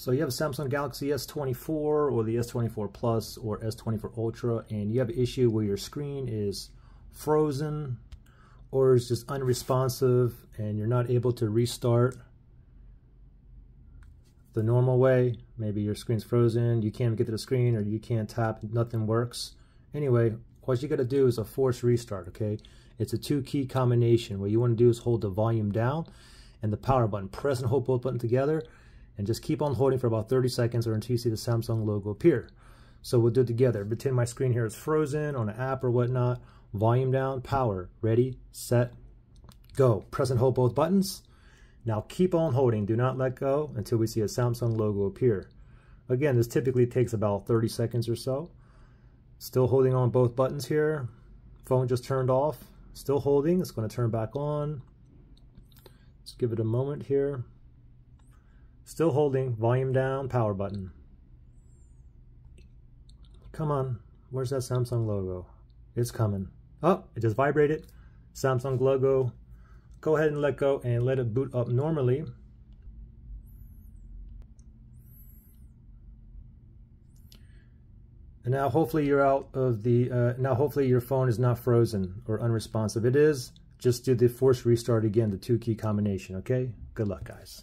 So you have a Samsung Galaxy S24 or the S24 Plus or S24 Ultra and you have an issue where your screen is frozen or is just unresponsive and you're not able to restart the normal way. Maybe your screen's frozen, you can't get to the screen or you can't tap, nothing works. Anyway, what you gotta do is a force restart, okay? It's a two key combination. What you wanna do is hold the volume down and the power button. Press and hold both buttons together and just keep on holding for about 30 seconds or until you see the Samsung logo appear. So we'll do it together. Pretend my screen here is frozen on an app or whatnot. Volume down, power, ready, set, go. Press and hold both buttons. Now keep on holding, do not let go until we see a Samsung logo appear. Again, this typically takes about 30 seconds or so. Still holding on both buttons here. Phone just turned off. Still holding, it's gonna turn back on. Let's give it a moment here. Still holding, volume down, power button. Come on, where's that Samsung logo? It's coming. Oh, it just vibrated. Samsung logo. Go ahead and let go and let it boot up normally. And now hopefully you're out of the, uh, now hopefully your phone is not frozen or unresponsive. It is, just do the force restart again, the two key combination, okay? Good luck guys.